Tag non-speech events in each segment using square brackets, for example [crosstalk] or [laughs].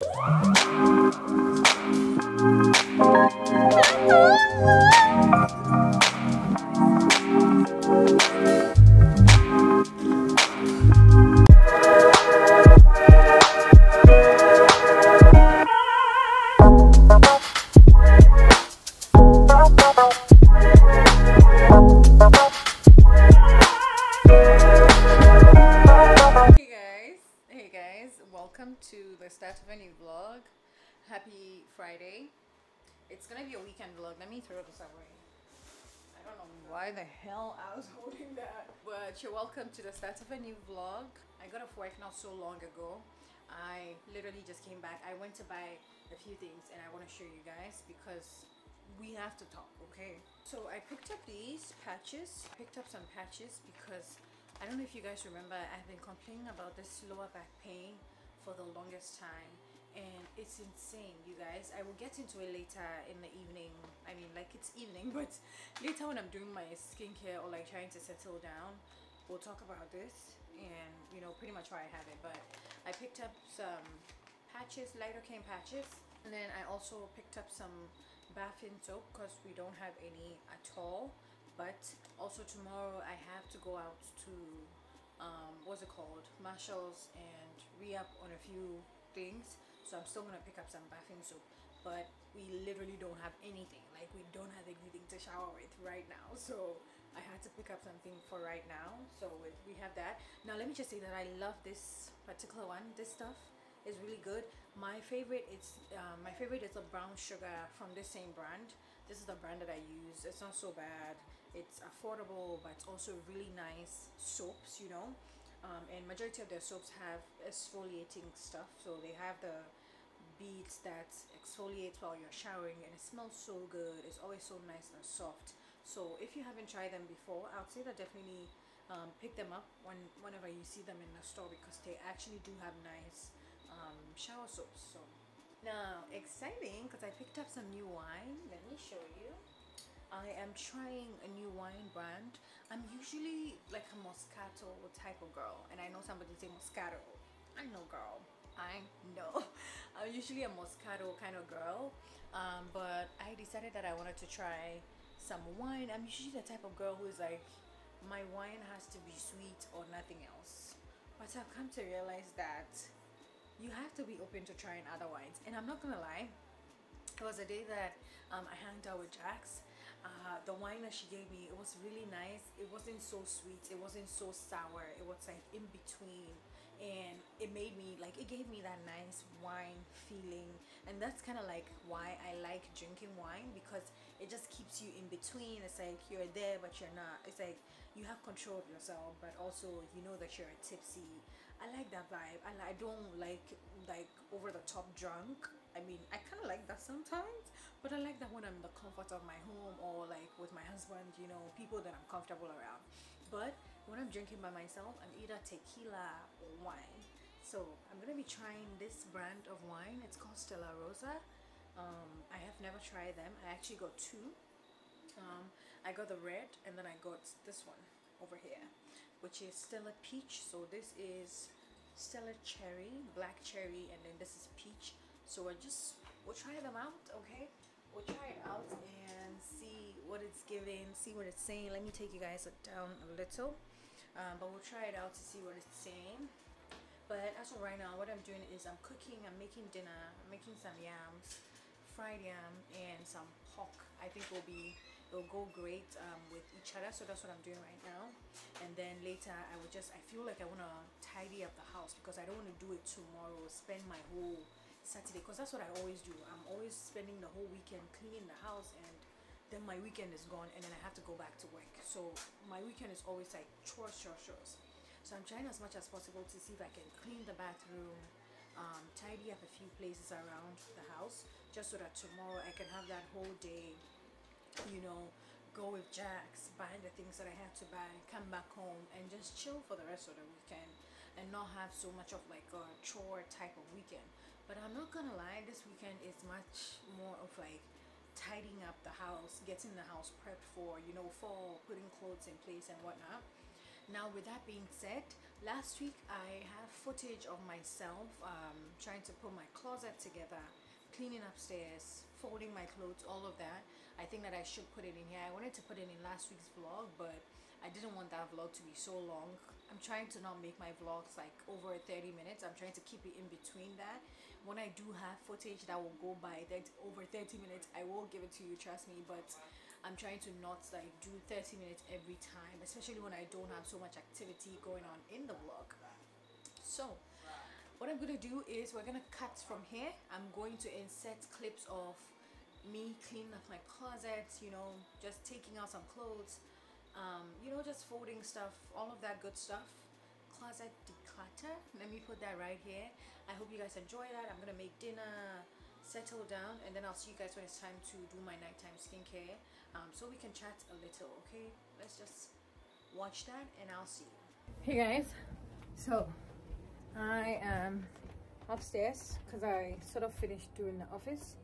Hey But you're welcome to the start of a new vlog. I got off work not so long ago. I literally just came back. I went to buy a few things and I want to show you guys because we have to talk, okay? So I picked up these patches. Picked up some patches because I don't know if you guys remember, I've been complaining about this lower back pain for the longest time. And it's insane, you guys. I will get into it later in the evening. I mean, like it's evening, [laughs] but later when I'm doing my skincare or like trying to settle down, we'll talk about this and you know pretty much why I have it. But I picked up some patches, lighter lidocaine patches, and then I also picked up some bathing soap because we don't have any at all but also tomorrow I have to go out to um, what's it called Marshalls and re-up on a few things so I'm still gonna pick up some bathing soap but we literally don't have anything like we don't have anything to shower with right now [laughs] so I had to pick up something for right now so we have that. Now let me just say that I love this particular one. This stuff is really good. My favorite is um, my favorite is the brown sugar from this same brand. This is the brand that I use. It's not so bad. It's affordable but it's also really nice soaps you know? Um, and majority of their soaps have exfoliating stuff so they have the beads that exfoliate while you're showering and it smells so good. It's always so nice and soft so if you haven't tried them before i would say that definitely um, pick them up when whenever you see them in the store because they actually do have nice um, shower soaps so now exciting because i picked up some new wine let me show you I am trying a new wine brand. I'm usually like a Moscato type of girl, and I know somebody say Moscato. I know, girl. I know. [laughs] I'm usually a Moscato kind of girl, um, but I decided that I wanted to try some wine. I'm usually the type of girl who is like, my wine has to be sweet or nothing else. But I've come to realize that you have to be open to trying other wines, and I'm not gonna lie. It was a day that um, I hanged out with Jax uh, the wine that she gave me it was really nice it wasn't so sweet it wasn't so sour it was like in between and it made me like it gave me that nice wine feeling. And that's kind of like why I like drinking wine because it just keeps you in between. It's like you're there but you're not. It's like you have control of yourself but also you know that you're tipsy. I like that vibe and I don't like like over the top drunk. I mean I kind of like that sometimes but I like that when I'm in the comfort of my home or like with my husband you know people that I'm comfortable around. But when I'm drinking by myself I'm either tequila or wine. So I'm gonna be trying this brand of wine. It's called Stella Rosa. Um, I have never tried them. I actually got two. Um, I got the red and then I got this one over here which is Stella Peach. So this is Stella Cherry black cherry and then this is peach. So I just we'll try them out okay? We'll try it out and see what it's giving see what it's saying. Let me take you guys down a little um, but we'll try it out to see what it's saying. But as of right now what I'm doing is I'm cooking I'm making dinner I'm making some yams fried yam and some pork. I think will be it'll go great um, with each other. So that's what I'm doing right now. And then later I will just I feel like I want to tidy up the house because I don't want to do it tomorrow spend my whole Saturday. Because that's what I always do. I'm always spending the whole weekend cleaning the house and then my weekend is gone and then I have to go back to work so my weekend is always like chores chores chores so I'm trying as much as possible to see if I can clean the bathroom um, tidy up a few places around the house just so that tomorrow I can have that whole day you know, go with Jax, buy the things that I have to buy, come back home and just chill for the rest of the weekend and not have so much of like a chore type of weekend. But I'm not gonna lie, this weekend is much more of like tidying up the house, getting the house prepped for, you know, fall, putting clothes in place and whatnot. Now, with that being said, last week I have footage of myself um, trying to put my closet together, cleaning upstairs, folding my clothes, all of that. I think that I should put it in here. I wanted to put it in last week's vlog, but I didn't want that vlog to be so long. I'm trying to not make my vlogs like over 30 minutes. I'm trying to keep it in between that. When I do have footage that will go by that over 30 minutes, I will give it to you, trust me. But I'm trying to not like do 30 minutes every time, especially when I don't have so much activity going on in the vlog. So what I'm gonna do is we're gonna cut from here. I'm going to insert clips of me cleaning up my closet, you know, just taking out some clothes, um, you know, just folding stuff, all of that good stuff. Closet declutter. Let me put that right here. I hope you guys enjoy that. I'm gonna make dinner, settle down, and then I'll see you guys when it's time to do my nighttime skincare. Um, so we can chat a little, okay? Let's just watch that and I'll see you. Hey guys, so I am upstairs because I sort of finished doing the office.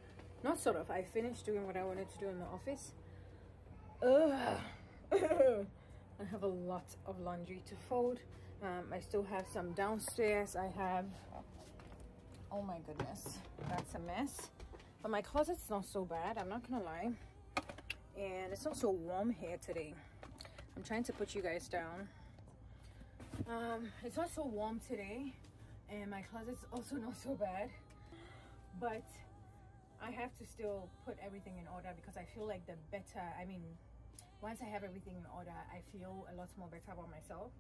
Not sort of, I finished doing what I wanted to do in the office. Ugh. [laughs] I have a lot of laundry to fold. Um, I still have some downstairs. I have, oh my goodness, that's a mess. But my closet's not so bad, I'm not gonna lie. And it's not so warm here today. I'm trying to put you guys down. Um, it's not so warm today and my closet's also [laughs] not so bad. But I have to still put everything in order because I feel like the better, I mean, once I have everything in order, I feel a lot more better about myself.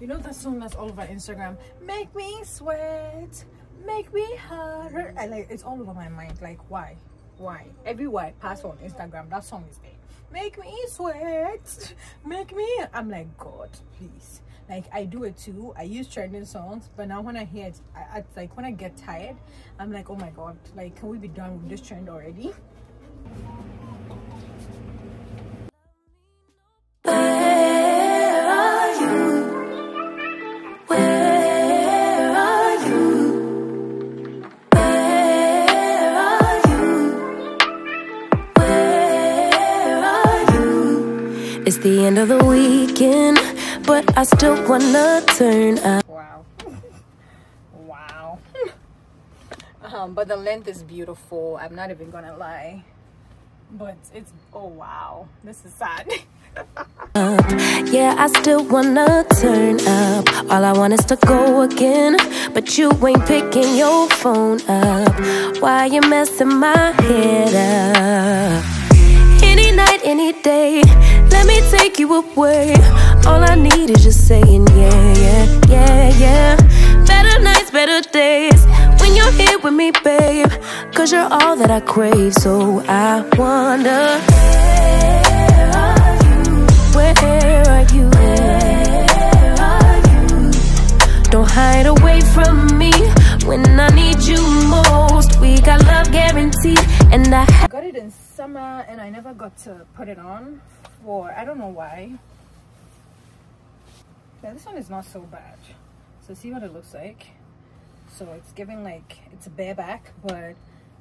You know that song that's all over Instagram? Make me sweat, make me harder. I like it's all over my mind. Like why? Why? Everywhere I pass on Instagram, that song is there. Make me sweat, make me. I'm like God, please. Like I do it too. I use trending songs, but now when I hear it, I, it's like when I get tired, I'm like, oh my God, like can we be done with this trend already? The end of the weekend, but I still wanna turn up. Wow. [laughs] wow. [laughs] um, but the length is beautiful. I'm not even gonna lie. But it's, oh wow. This is sad. [laughs] yeah, I still wanna turn up. All I want is to go again, but you ain't picking your phone up. Why you messing my head up? Any day let me take you away. All I need is just saying, yeah, yeah, yeah, yeah. Better nights, better days. When you're here with me, babe. Cause you're all that I crave. So I wonder, where are you? Where are you? Where are you? Don't hide away from me when I need you most. We got love guaranteed, and I got it in summer, and I never got to put it on for I don't know why. Yeah, this one is not so bad. So see what it looks like. So it's giving like it's a bareback, but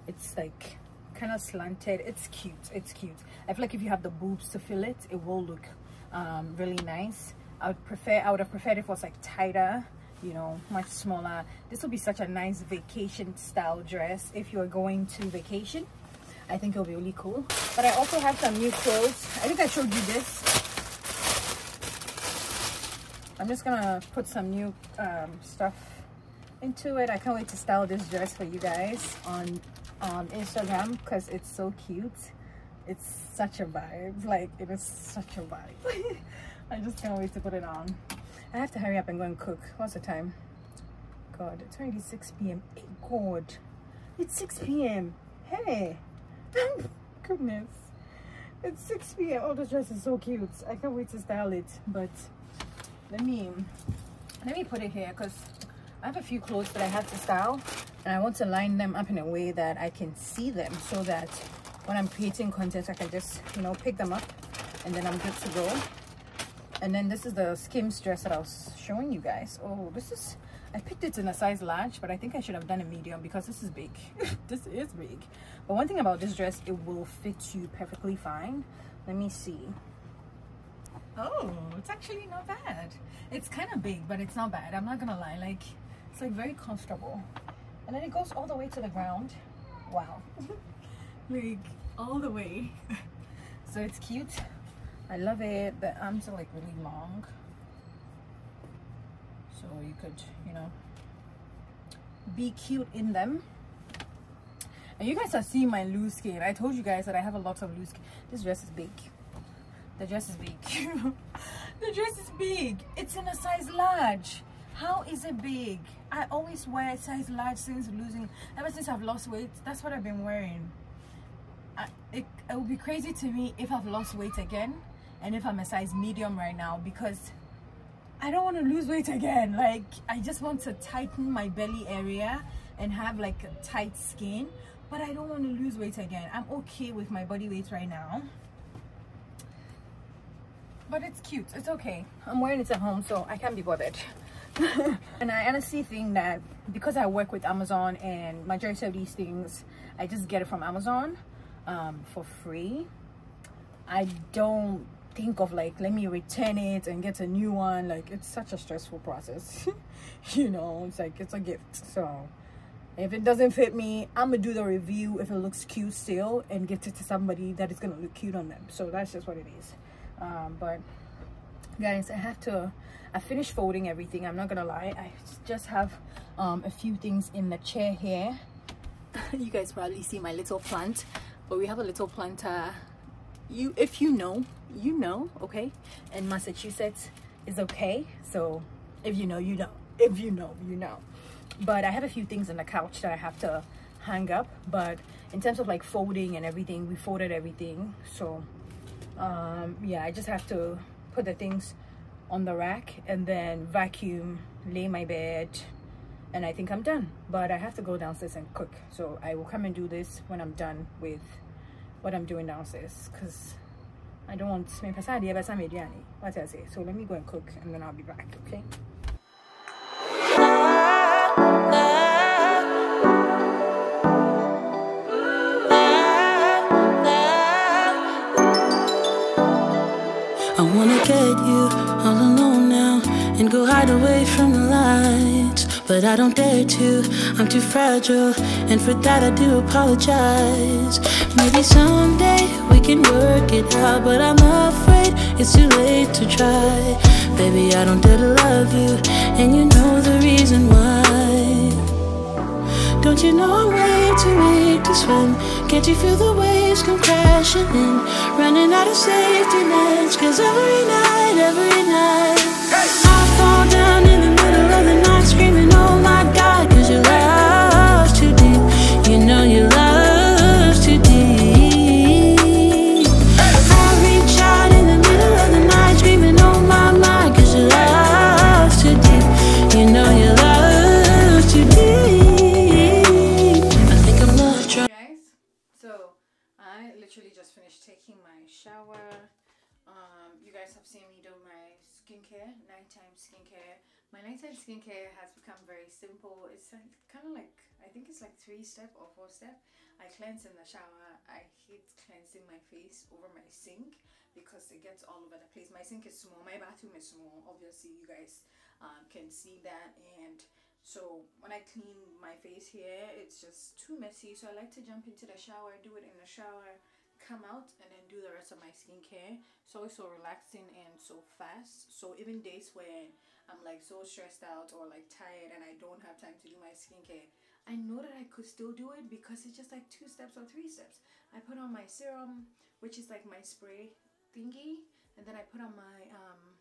it's like kind of slanted. It's cute. It's cute. I feel like if you have the boobs to fill it, it will look um, really nice. I would prefer. I would have preferred if it was like tighter you know much smaller this will be such a nice vacation style dress if you're going to vacation I think it'll be really cool. But I also have some new clothes. I think I showed you this. I'm just gonna put some new um, stuff into it. I can't wait to style this dress for you guys on um, Instagram because it's so cute. It's such a vibe. Like, it is such a vibe. [laughs] I just can't wait to put it on. I have to hurry up and go and cook. What's the time? God, it's already 6 p.m. Hey, God. It's 6 p.m. Hey. [laughs] Goodness. It's 6 p.m. Oh, this dress is so cute. I can't wait to style it. But let me let me put it here because I have a few clothes that I have to style and I want to line them up in a way that I can see them so that when I'm creating content I can just you know pick them up and then I'm good to go and then this is the skims dress that I was showing you guys oh this is I picked it in a size large, but I think I should have done a medium because this is big. [laughs] this is big. But one thing about this dress, it will fit you perfectly fine. Let me see. Oh, it's actually not bad. It's kind of big, but it's not bad. I'm not gonna lie. Like, it's like very comfortable. And then it goes all the way to the ground. Wow. [laughs] like, all the way. [laughs] so it's cute. I love it. The arms are like really long. So you could, you know, be cute in them. And you guys are seeing my loose skin. I told you guys that I have a lot of loose skin. This dress is big. The dress is big. [laughs] the dress is big. It's in a size large. How is it big? I always wear size large since losing, ever since I've lost weight. That's what I've been wearing. I, it, it would be crazy to me if I've lost weight again and if I'm a size medium right now because I don't want to lose weight again. Like, I just want to tighten my belly area and have like tight skin, but I don't want to lose weight again. I'm okay with my body weight right now. But it's cute. It's okay. I'm wearing it at home so i can't be bothered. [laughs] And i honestly think that because i work with amazon and majority of these things i just get it from amazon um, for free. I don't think of like let me return it and get a new one. Like it's such a stressful process [laughs] you know? It's like it's a gift. So if it doesn't fit me i'm gonna do the review if it looks cute still and gift it to somebody that is gonna look cute on them. So that's just what it is. Um, but guys i have to i finished folding everything i'm not gonna lie. I just have um, a few things in the chair here. [laughs] You guys probably see my little plant but we have a little planter you if you know you know okay? And massachusetts is okay so if you know you know. If you know you know. But i have a few things on the couch that i have to hang up but in terms of like folding and everything we folded everything. So um yeah i just have to put the things on the rack and then vacuum lay my bed and i think i'm done. But i have to go downstairs and cook. So i will come and do this when i'm done with what i'm doing downstairs because i don't want to make my what i say so let me go and cook and then i'll be back okay go hide away from the lights. But I don't dare to, I'm too fragile, and for that I do apologize. Maybe someday we can work it out, but I'm afraid it's too late to try. Baby, I don't dare to love you, and you know the reason why. Don't you know I'm way too weak to swim? Can't you feel the waves come crashing in? Running out of safety nets, cause every night, every night, the Nighttime skincare has become very simple. It's like kind of like I think it's like three step or four step. I cleanse in the shower. I hate cleansing my face over my sink because it gets all over the place. My sink is small. My bathroom is small. Obviously, you guys um, can see that. And so when I clean my face here, it's just too messy. So I like to jump into the shower, do it in the shower come out and then do the rest of my skincare so it's so relaxing and so fast so even days when I'm like so stressed out or like tired and I don't have time to do my skincare I know that I could still do it because it's just like two steps or three steps I put on my serum which is like my spray thingy and then I put on my um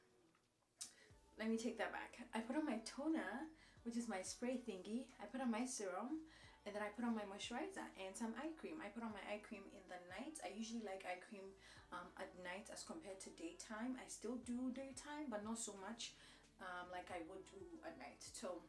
let me take that back I put on my toner which is my spray thingy I put on my serum and then I put on my moisturizer and some eye cream. I put on my eye cream in the night. I usually like eye cream um, at night as compared to daytime. I still do daytime, but not so much um, like I would do at night. So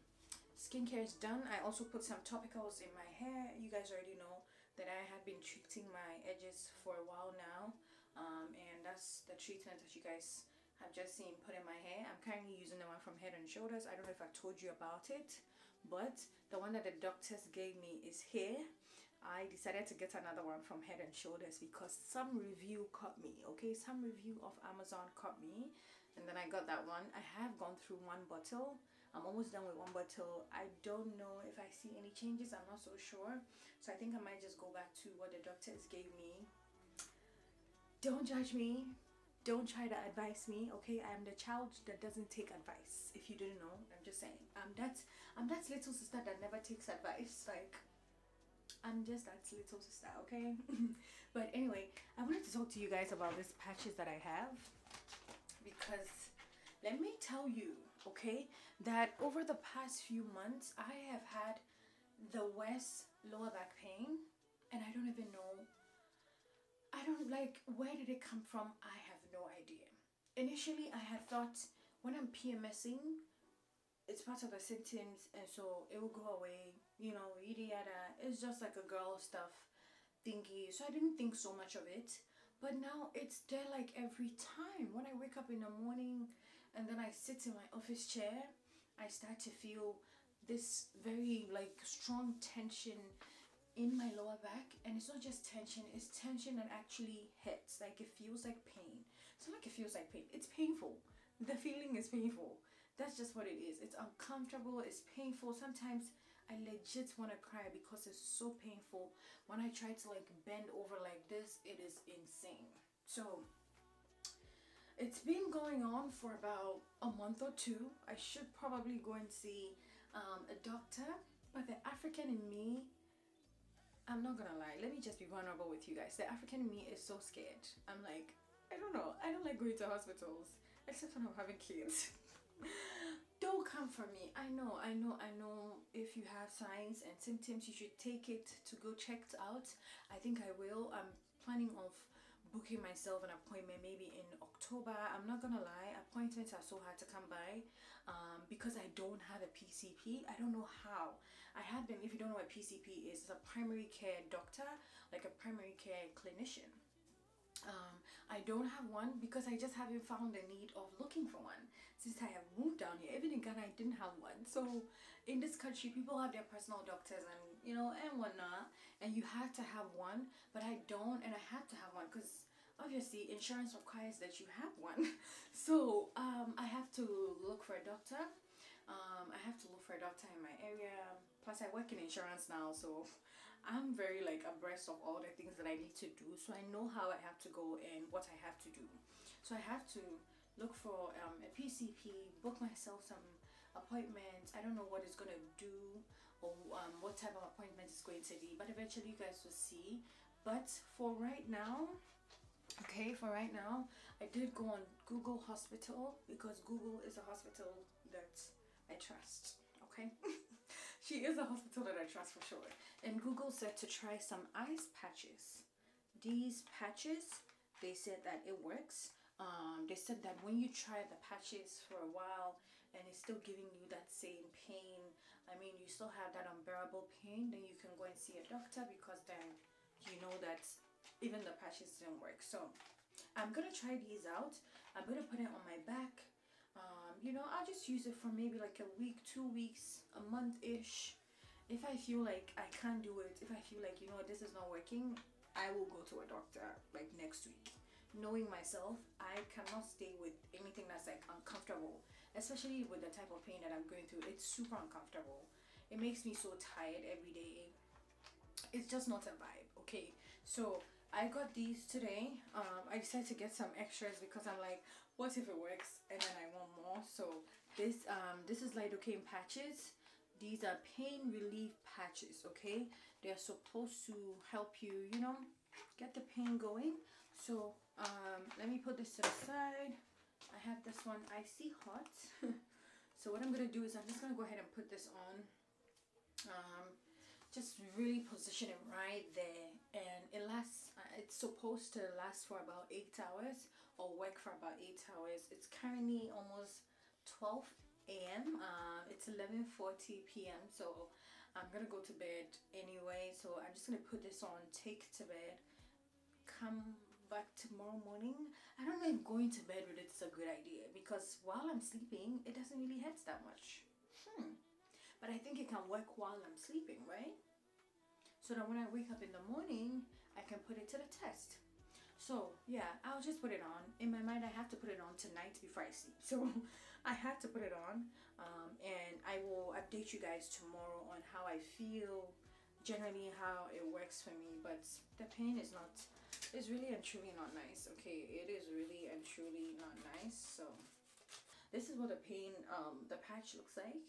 skincare is done. I also put some topicals in my hair. You guys already know that I have been treating my edges for a while now. Um, and that's the treatment that you guys have just seen put in my hair. I'm currently using the one from Head and Shoulders. I don't know if I told you about it but the one that the doctors gave me is here I decided to get another one from Head and Shoulders because some review caught me, okay? Some review of Amazon caught me, and then I got that one. I have gone through one bottle. I'm almost done with one bottle. I don't know if I see any changes. I'm not so sure. So I think I might just go back to what the doctors gave me. Don't judge me. Don't try to advise me, okay? I am the child that doesn't take advice. If you didn't know, I'm just saying. I'm that I'm that little sister that never takes advice. Like I'm just that little sister, okay? [laughs] but anyway, I wanted to talk to you guys about these patches that I have because let me tell you, okay, that over the past few months, I have had the worst lower back pain and I don't even know. I don't like, where did it come from? I have no idea. Initially, I had thought when I'm PMSing, it's part of the symptoms and so it will go away you know yada yada it's just like a girl stuff thingy so i didn't think so much of it but now it's there like every time. When i wake up in the morning and then i sit in my office chair i start to feel this very like strong tension in my lower back. And it's not just tension it's tension that actually hits. Like it feels like pain. Not like it feels like pain. It's painful. The feeling is painful. That's just what it is. It's uncomfortable. It's painful. Sometimes i legit want to cry because it's so painful. When i try to like bend over like this it is insane. So it's been going on for about a month or two. I should probably go and see um, a doctor but the african in me i'm not gonna lie let me just be vulnerable with you guys. The african in me is so scared. I'm like i don't know. I don't like going to hospitals except when i'm having kids [laughs] don't come for me. I know i know i know if you have signs and symptoms you should take it to go checked out. I think i will. I'm planning of booking myself an appointment maybe in october. I'm not gonna lie appointments are so hard to come by um, because i don't have a pcp i don't know how. I have been if you don't know what pcp is it's a primary care doctor like a primary care clinician. Um, I don't have one because I just haven't found the need of looking for one since I have moved down here. Even in Ghana, I didn't have one. So in this country, people have their personal doctors and you know and whatnot, and you have to have one. But I don't, and I have to have one because obviously insurance requires that you have one. [laughs] so um, I have to look for a doctor. Um, I have to look for a doctor in my area. Plus, I work in insurance now, so [laughs] I'm very like abreast of all the things that I need to do so I know how I have to go and what I have to do so I have to look for um, a PCP book myself some appointments I don't know what it's gonna do or um, what type of appointment it's going to be but eventually you guys will see but for right now okay for right now I did go on Google Hospital because Google is a hospital that I trust okay [laughs] she is a hospital that I trust for sure. And Google said to try some ice patches. These patches, they said that it works. Um, they said that when you try the patches for a while and it's still giving you that same pain, I mean, you still have that unbearable pain, then you can go and see a doctor because then you know that even the patches didn't work. So I'm gonna try these out. I'm gonna put it on my back um, you know I'll just use it for maybe like a week two weeks a month-ish if I feel like I can't do it if I feel like you know this is not working I will go to a doctor like next week knowing myself I cannot stay with anything that's like uncomfortable especially with the type of pain that I'm going through it's super uncomfortable it makes me so tired every day it's just not a vibe okay so I got these today. Um, I decided to get some extras because I'm like, what if it works? And then I want more. So this um this is lidocaine patches. These are pain relief patches. Okay, they're supposed to help you. You know, get the pain going. So um, let me put this to the side. I have this one icy hot. [laughs] so what I'm gonna do is I'm just gonna go ahead and put this on. Um, just really position it right there and it lasts uh, it's supposed to last for about eight hours or work for about eight hours it's currently almost 12 a.m uh, it's 11:40 p.m so i'm gonna go to bed anyway so i'm just gonna put this on take to bed come back tomorrow morning i don't know if going to bed with it's a good idea because while i'm sleeping it doesn't really hurt that much hmm but I think it can work while I'm sleeping, right? so that when I wake up in the morning, I can put it to the test. So yeah, I'll just put it on. In my mind, I have to put it on tonight before I sleep. [laughs] So I have to put it on, um, and I will update you guys tomorrow on how I feel, generally how it works for me. But the pain is not, is really and truly not nice. Okay, it is really and truly not nice. So this is what the pain, um, the patch looks like.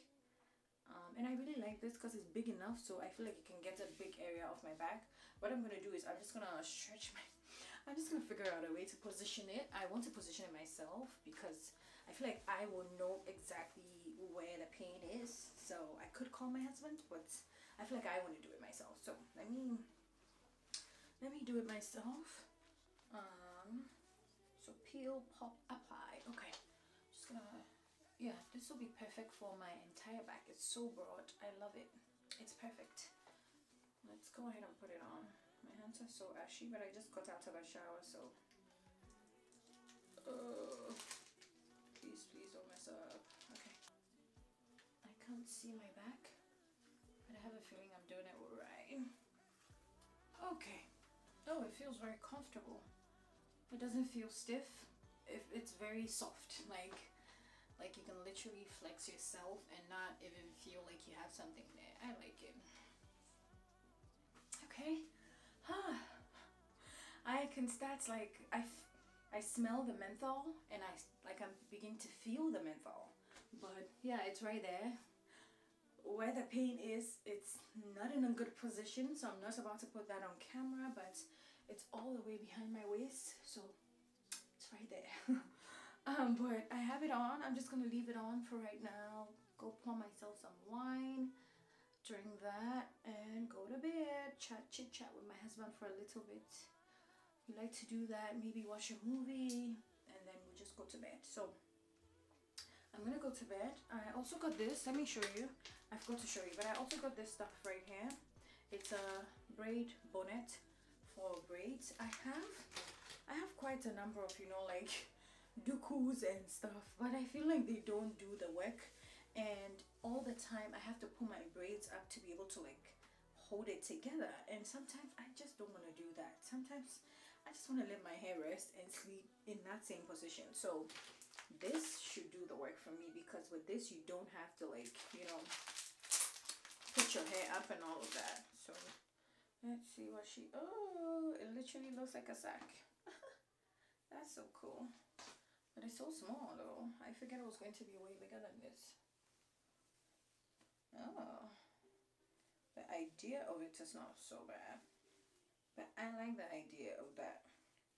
Um, and I really like this because it's big enough so I feel like it can get a big area of my back. What I'm to do is I'm just to stretch my [laughs] I'm just gonna figure out a way to position it. I want to position it myself because I feel like I will know exactly where the pain is. So I could call my husband, but I feel like I want to do it myself. So let me let me do it myself. Um, so peel, pop, apply. Okay, just gonna yeah. This will be perfect for my entire back. It's so broad. I love it. It's perfect. Let's go ahead and put it on. My hands are so ashy, but I just got out of a shower, so. Uh, please, please don't mess up. Okay. I can't see my back, but I have a feeling I'm doing it right. Okay. Oh, it feels very comfortable. It doesn't feel stiff. If it's very soft, like like you can literally flex yourself and not even feel like you have something there. I like it. Okay. I can start like I, I smell the menthol and I like I'm beginning to feel the menthol, but yeah, it's right there. Where the pain is, it's not in a good position, so I'm not about to put that on camera, but it's all the way behind my waist, so it's right there. [laughs] um, but I have it on. I'm just gonna leave it on for right now. Go pour myself some wine drink that and go to bed chat chit chat with my husband for a little bit we like to do that maybe watch a movie and then we'll just go to bed so I'm gonna go to bed. I also got this. Let me show you. I forgot to show you but I also got this stuff right here. It's a braid bonnet for braids. I have I have quite a number of you know like [laughs] dukus and stuff but I feel like they don't do the work. And all the time I have to pull my braids up to be able to like hold it together. And sometimes I just don't want to do that. Sometimes I just want to let my hair rest and sleep in that same position. So this should do the work for me because with this you don't have to like you know put your hair up and all of that so let's see what she oh it literally looks like a sack [laughs] that's so cool but it's so small though I figured it was going to be way bigger than this Oh. The idea of it is not so bad. But I like the idea of that.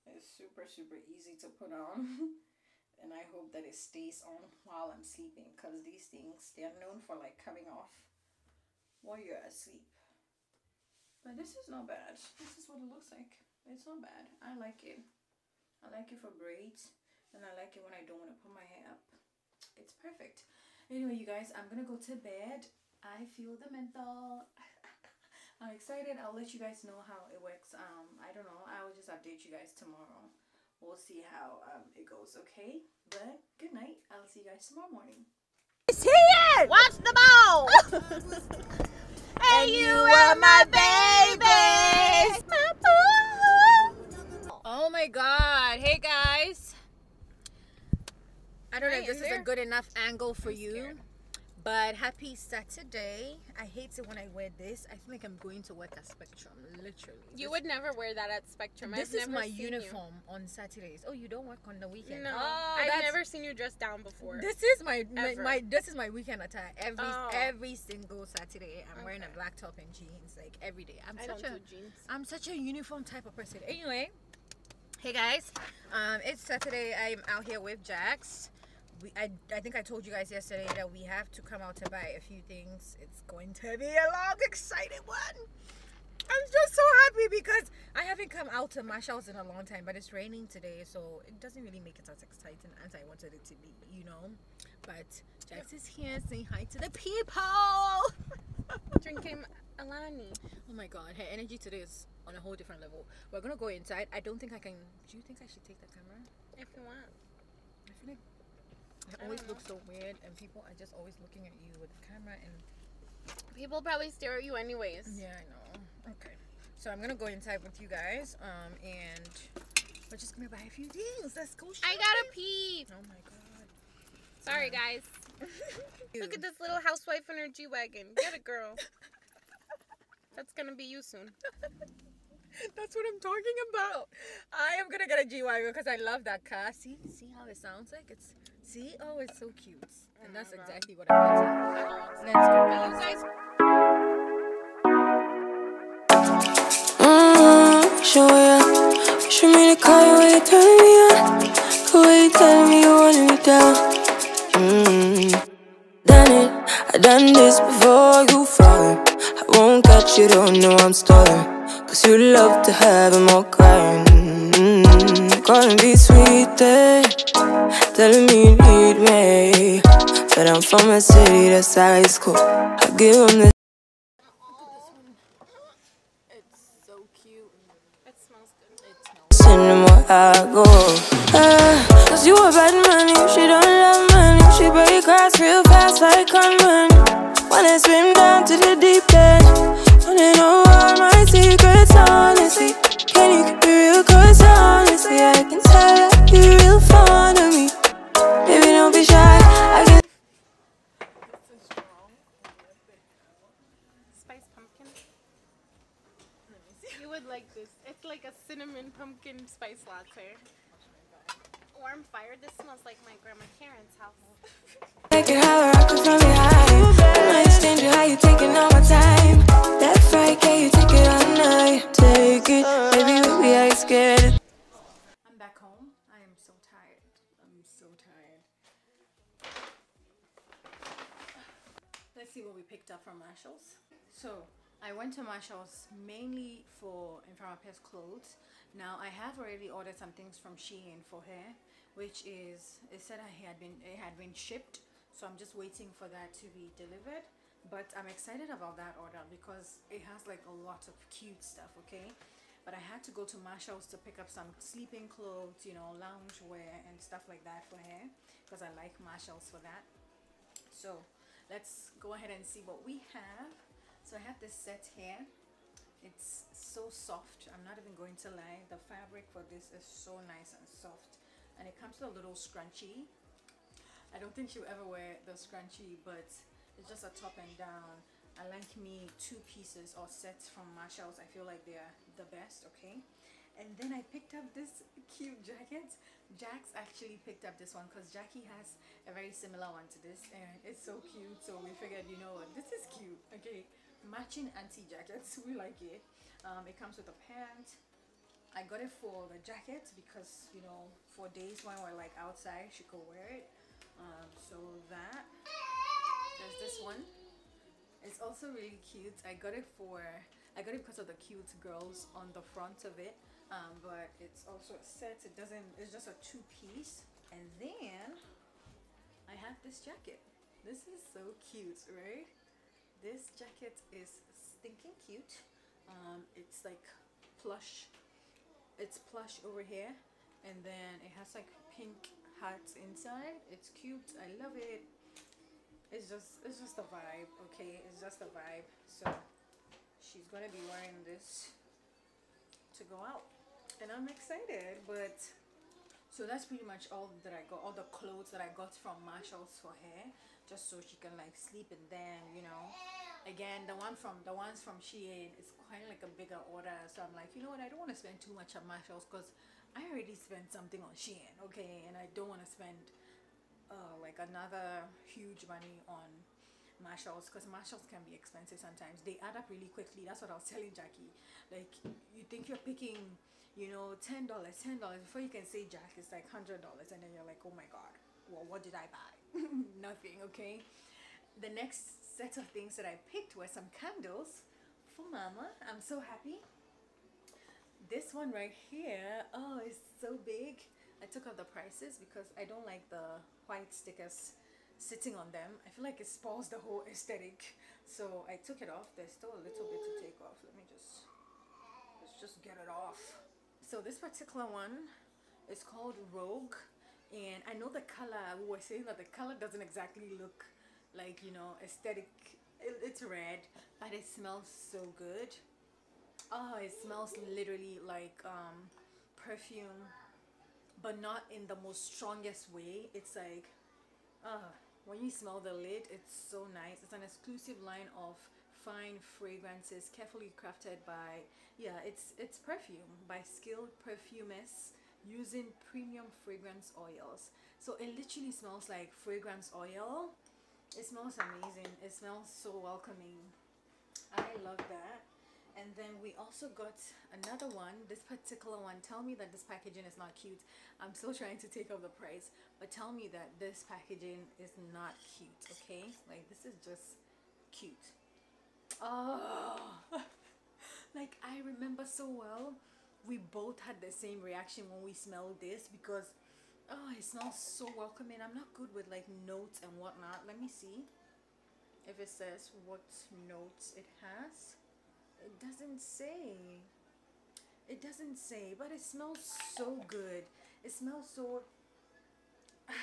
It's super, super easy to put on. [laughs] and I hope that it stays on while I'm sleeping. Because these things, they're known for like coming off while you're asleep. But this is not bad. This is what it looks like. It's not bad. I like it. I like it for braids. And I like it when I don't want to put my hair up. It's perfect. Anyway, you guys, I'm to go to bed. I feel the menthol. [laughs] I'm excited. I'll let you guys know how it works. Um, I don't know. I will just update you guys tomorrow. We'll see how um, it goes, okay? But good night. I'll see you guys tomorrow morning. It's here! Watch the ball! [laughs] hey, you are my babies! Oh my god. Hey guys. I don't know if this is a good enough angle for you. scared. But happy Saturday. I hate it when I wear this. I feel like I'm going to work at Spectrum, literally. You This- would never wear that at Spectrum. This I've is my seen you. uniform on Saturdays. Oh, you don't work on the weekend? No, oh, I've never seen you dressed down before. This is my my, my this is my weekend attire. Every Oh. every single Saturday, I'm wearing a black top and jeans like every day. I'm I don't such a do jeans. I'm such a uniform type of person. Anyway, hey guys, um, it's Saturday. I'm out here with Jax. We, I, I think I told you guys yesterday that we have to come out to buy a few things. It's going to be a long, exciting one. I'm just so happy because I haven't come out to my Marshall's in a long time, but it's raining today, so it doesn't really make it as exciting as I wanted it to be, you know. But Jax is here saying hi to the people. [laughs] Drinking Alani. Oh my god, her energy today is on a whole different level. We're gonna go inside. I don't think I can. Do you think I should take the camera? If you want. I feel like I always don't looks so weird, and people are just always looking at you with the camera. And People probably stare at you anyways. yeah, I know. Okay. So I'm gonna go inside with you guys, um, and we're just gonna buy a few things. Let's go. shopping. I gotta pee. Oh my god. Sorry, guys. [laughs] Look at this little housewife in her G wagon. Get it, girl. [laughs] That's gonna be you soon. That's what I'm talking about. I am gonna get a G wagon because I love that car. See, see how it sounds like? It's see, oh, it's so cute, and that's exactly what I wanted. Let's go. You guys Mm, show ya. Show me the car when you turn me on. The way you tell me you want me down. Mm, done it. I done this before you fall. I won't catch you, don't know I'm stalling. Cause you love to have them all crying. Mm, gonna be sweet, eh? Telling me you need me. But I'm from a city that's high school. I give them the It's so cute. It smells good. It smells. cinema I go. Uh, Cause you a bad man, she don't love money. She break hearts real fast like a gunman. Wanna swim down to the deep end. Pumpkin spice latte. Warm fire. This smells like my grandma Karen's house. Make it how I rock it from behind. I'm not a stranger, how you taking all my time? Left, right, can you take it all night? Take it, baby, with me, I ain't scared. I'm back home. I am so tired. I'm so tired. Let's see what we picked up from Marshalls. So I went to Marshalls mainly for Infirmapes clothes. Now I have already ordered some things from Shein for her, which is it said I had been it had been shipped, so I'm just waiting for that to be delivered. But I'm excited about that order because it has like a lot of cute stuff. Okay, but I had to go to Marshalls to pick up some sleeping clothes, you know, lounge wear and stuff like that for her because I like Marshalls for that. So let's go ahead and see what we have. So I have this set here. It's so soft. I'm not even going to lie. The fabric for this is so nice and soft. And it comes with a little scrunchie. I don't think she'll ever wear the scrunchie, but it's just a top and down. I like me two pieces or sets from Marshalls. I feel like they're the best, okay? And then I picked up this [laughs] cute jacket. Jax actually picked up this one because Jackie has a very similar one to this and it's so cute. So we figured, you know what, this is cute, okay? Matching anti jackets, [laughs] we like it. Um, it comes with a pant. I got it for the jacket because, you know, for days when we're like outside, she could wear it. Um, so that. There's this one. It's also really cute. I got it for I got it because of the cute girls on the front of it. Um, but it's also a set. It doesn't. It's just a two piece. And then I have this jacket. This is so cute, right? This jacket is stinking cute. Um, it's like plush. It's plush over here, and then it has like pink hearts inside. It's cute. I love it it's just it's just a vibe okay it's just a vibe so she's gonna be wearing this to go out and i'm excited but so that's pretty much all that i got all the clothes that i got from marshalls for her just so she can like sleep in them you know again the one from the ones from shein is quite like a bigger order so i'm like you know what i don't want to spend too much on marshalls because i already spent something on shein okay and i don't want to spend uh, like another huge money on Marshalls because Marshalls can be expensive sometimes. They add up really quickly. That's what I was [laughs] telling Jackie. Like you think you're picking, you know, ten dollars, ten dollars before you can say Jack, it's like hundred dollars, and then you're like, oh my god, well, what did I buy? [laughs] Nothing. Okay. The next set of things that I picked were some candles for Mama. I'm so happy. This one right here, oh, it's so big. I took out the prices because I don't like the white stickers sitting on them. I feel like it spoils the whole aesthetic. So I took it off. There's still a little bit to take off. Let me just let's just get it off. So this particular one is called Rogue. And I know the color, we were saying that the color doesn't exactly look like, you know, aesthetic. It, it's red, but it smells so good. Oh, it smells literally like um, perfume, but not in the most strongest way. It's like, uh, when you smell the lid, it's so nice. It's an exclusive line of fine fragrances carefully crafted by yeah it's it's perfume by skilled perfumists using premium fragrance oils so it literally smells like fragrance oil it smells amazing. It smells so welcoming. I love that. And then we also got another one. This particular one tell me that this packaging is not cute. I'm still trying to take off the price but tell me that this packaging is not cute okay? Like this is just cute. Oh, [laughs] like I remember so well. We both had the same reaction when we smelled this because oh, it smells so welcoming. I'm not good with like notes and whatnot. Let me see if it says what notes it has. It doesn't say. It doesn't say, but it smells so good. It smells so. [sighs]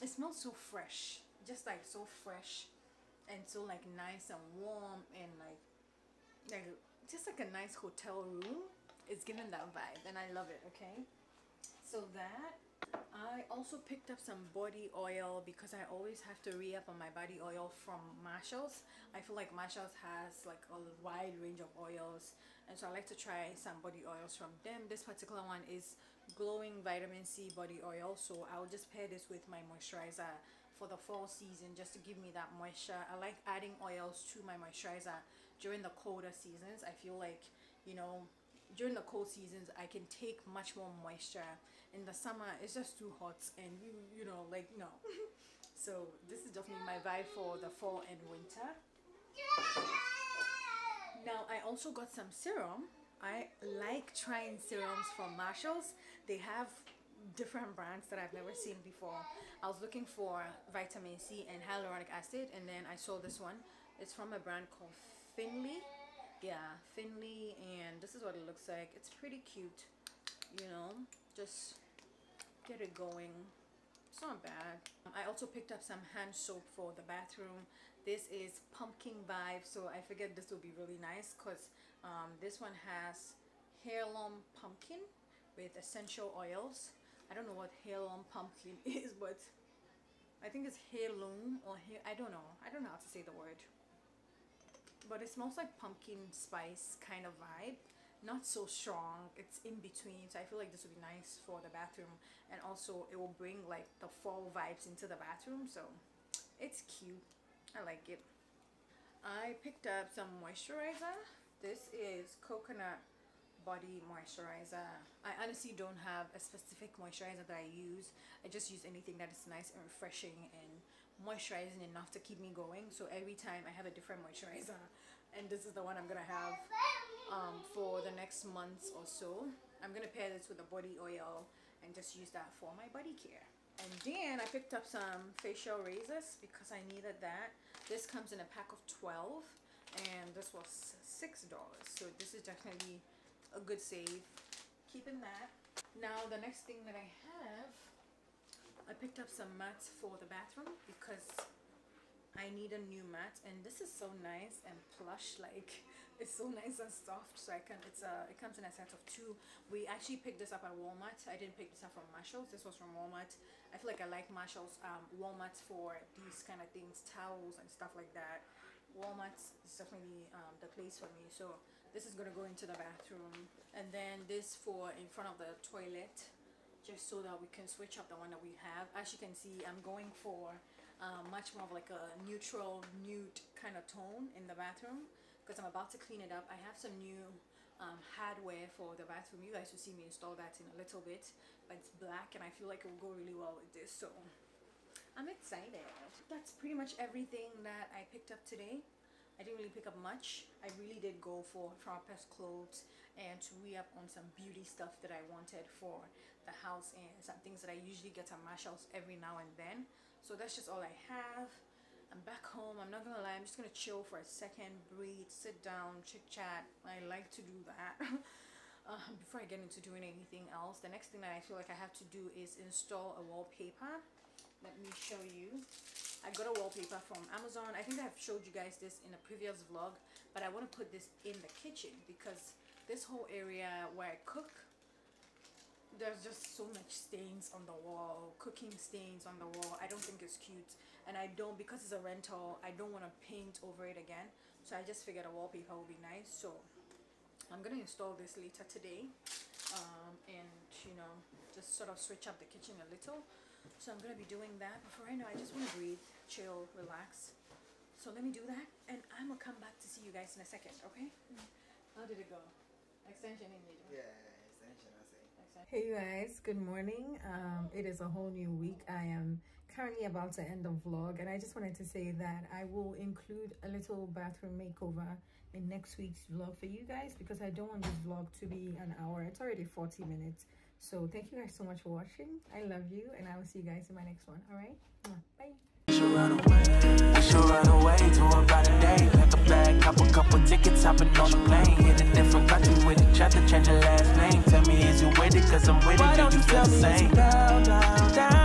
It smells so fresh, just like so fresh and so like nice and warm and like like just like a nice hotel room it's giving that vibe and I love it okay so that I also picked up some body oil because I always have to re-up on my body oil from Marshalls. I feel like Marshalls has like a wide range of oils and so I like to try some body oils from them. This particular one is glowing vitamin C body oil so I'll just pair this with my moisturizer for the fall season just to give me that moisture. I like adding oils to my moisturizer during the colder seasons. I feel like you know during the cold seasons I can take much more moisture in the summer it's just too hot and you you know like no [laughs] so this is definitely my vibe for the fall and winter now I also got some serum I like trying serums from Marshalls they have different brands that I've never seen before. I was looking for vitamin C and hyaluronic acid and then I saw this one. It's from a brand called Finley. Yeah, Finley and this is what it looks like. It's pretty cute. You know, just get it going. It's not bad. I also picked up some hand soap for the bathroom. This is pumpkin vibe, so I figured this would be really nice because um, this one has heirloom pumpkin with essential oils I don't know what heirloom pumpkin [laughs] is, but I think it's heirloom or hair. I don't know. I don't know how to say the word. But it smells like pumpkin spice kind of vibe. Not so strong. It's in between. So I feel like this would be nice for the bathroom. And also it will bring like the fall vibes into the bathroom. So it's cute. I like it. I picked up some moisturizer. This is coconut body moisturizer I honestly don't have a specific moisturizer that I use I just use anything that is nice and refreshing and moisturizing enough to keep me going. So every time I have a different moisturizer and this is the one I'm gonna have um, for the next months or so I'm gonna pair this with a body oil and just use that for my body care. And then I picked up some facial razors because I needed that. This comes in a pack of 12 and this was six dollars. So this is definitely a good save. Keeping that now the next thing that I have I picked up some mats for the bathroom because I need a new mat and this is so nice and plush [laughs] like it's so nice and soft so I can it's a it comes in a set of two. We actually picked this up at Walmart. I didn't pick this up from Marshalls. This was from Walmart. I feel like I like Marshalls um, Walmart for these kind of things towels and stuff like that. Walmart is definitely um, the place for me so this is gonna go into the bathroom. And then this for in front of the toilet just so that we can switch up the one that we have. As you can see I'm going for uh, much more of like a neutral nude kind of tone in the bathroom because I'm about to clean it up. I have some new um, hardware for the bathroom. You guys will see me install that in a little bit but it's black and I feel like it will go really well with this so. I'm excited. That's pretty much everything that I picked up today I didn't really pick up much. I really did go for Trappist clothes and to re-up on some beauty stuff that I wanted for the house and some things that I usually get at Marshalls every now and then. So that's just all I have. I'm back home. I'm not gonna lie. I'm just gonna chill for a second, breathe, sit down, chit chat. I like to do that. [laughs] uh, before I get into doing anything else, the next thing that I feel like I have to do is install a wallpaper. Let me show you. I got a wallpaper from Amazon. I think I've showed you guys this in a previous vlog, but I want to put this in the kitchen because this whole area where I cook, there's just so much stains on the wall, cooking stains on the wall. I don't think it's cute, and I don't because it's a rental. I don't want to paint over it again, so I just figured a wallpaper would be nice. So I'm gonna install this later today, um, and you know just sort of switch up the kitchen a little. So I'm gonna be doing that. Before I know, I just want to breathe, chill, relax. So let me do that, and I'm gonna come back to see you guys in a second. Okay? How did it go? Extension in Yeah, extension, I say. Hey you guys, good morning. Um, it is a whole new week. I am currently about to end the vlog and I just wanted to say that I will include a little bathroom makeover in next week's vlog for you guys because I don't want this vlog to be an hour. It's already 40 minutes. So thank you guys so much for watching. I love you and I will see you guys in my next one. All right? Bye. We should run away. We should run away to a brighter day. Pack a bag, couple couple tickets, hopping on the plane. Hit a different country with each other, change your last name. Tell me, is you with it? Cause I'm with it. Do you feel the same?